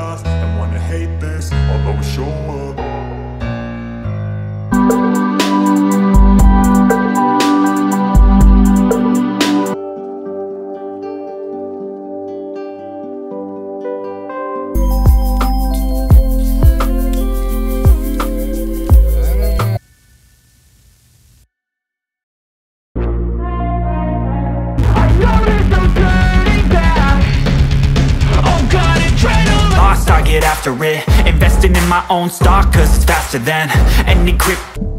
tough and wanna hate this I'll always show after it Investing in my own stock Cause it's faster than any crypto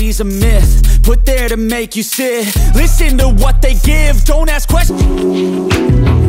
Is a myth, put there to make you sit. Listen to what they give, don't ask questions